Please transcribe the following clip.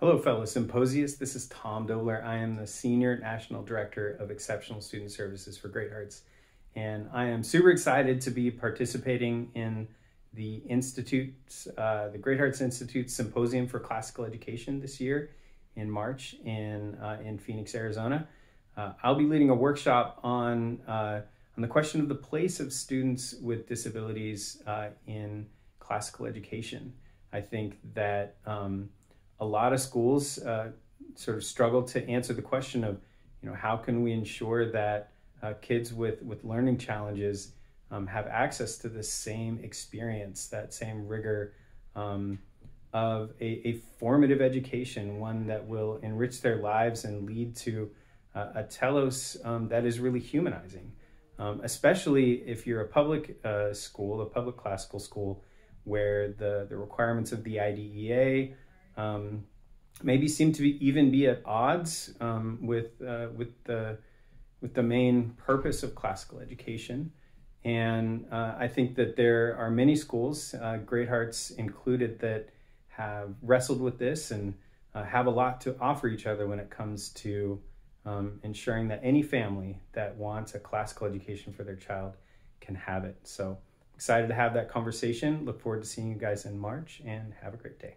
Hello, fellow symposiists. This is Tom Doebler. I am the Senior National Director of Exceptional Student Services for Great Hearts. And I am super excited to be participating in the Institute's, uh, the Great Hearts Institute Symposium for Classical Education this year in March in, uh, in Phoenix, Arizona. Uh, I'll be leading a workshop on, uh, on the question of the place of students with disabilities uh, in classical education. I think that um, a lot of schools uh, sort of struggle to answer the question of, you know, how can we ensure that uh, kids with, with learning challenges um, have access to the same experience, that same rigor um, of a, a, formative education, one that will enrich their lives and lead to uh, a telos um, that is really humanizing, um, especially if you're a public uh, school, a public classical school, where the, the requirements of the IDEA um, maybe seem to be, even be at odds um, with uh, with the with the main purpose of classical education. And uh, I think that there are many schools, uh, Great Hearts included, that have wrestled with this and uh, have a lot to offer each other when it comes to um, ensuring that any family that wants a classical education for their child can have it. So excited to have that conversation. Look forward to seeing you guys in March and have a great day.